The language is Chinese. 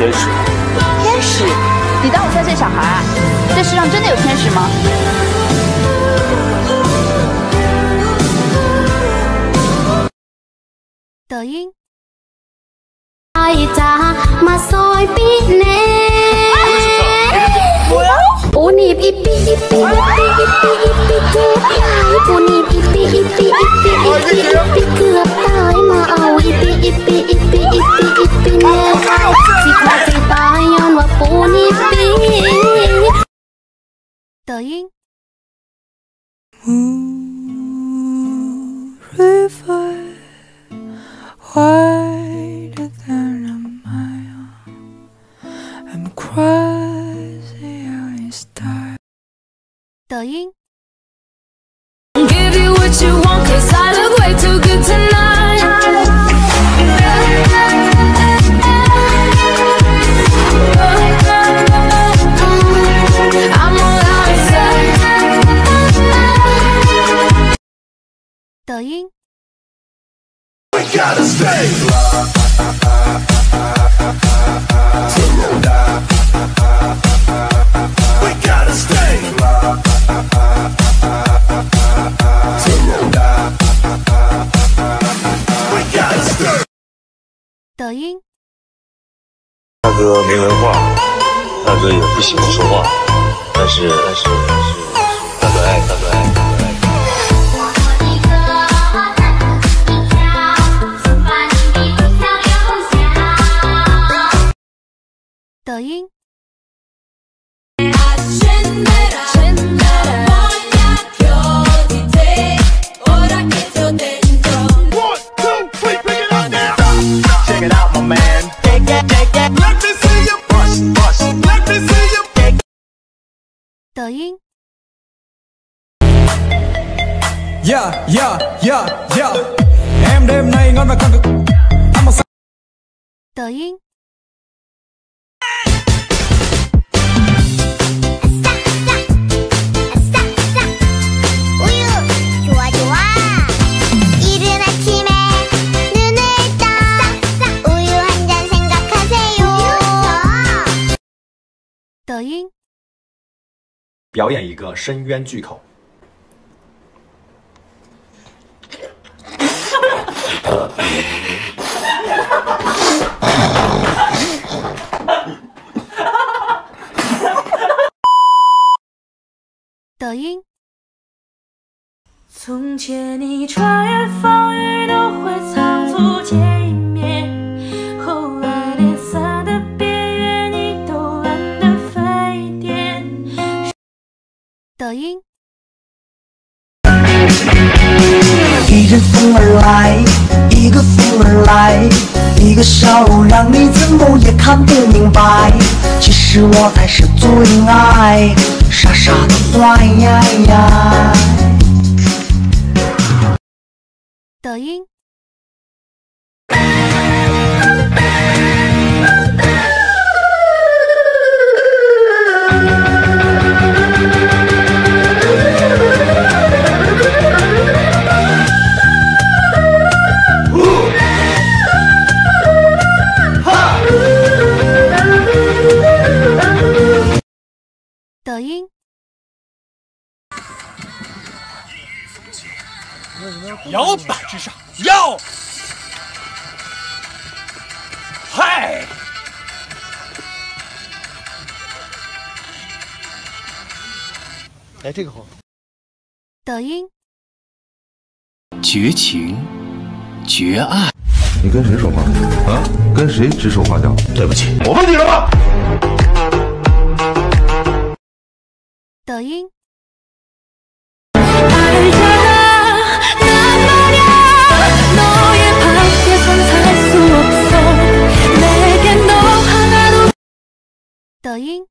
天使。天使？你当我相信小孩啊？这世上真的有天使吗？抖音。抖音。 river wider than a mile. I'm crazy how you start. 抖音。 Give you what you want, cause I look way too good tonight. Gotta stay. 抖音。大哥没文化，大哥也不喜欢说话，但是但是 see you. 抖音。Yeah, yeah, yeah, yeah. Em đêm nay ngon và con cực. Ăn một 抖音。抖音。表演一个深渊巨口。抖音。从前你穿越风雨都会抖音。一阵风儿来，一个风儿来，一个笑容让你怎么也看不明白。其实我才是最爱，傻傻的坏呀呀。抖音。抖音。摇摆之上，要！嗨！哎，这个好。抖音。绝情，绝爱。你跟谁说话啊？跟谁指手画脚？对不起，我问你了吗？抖音。너의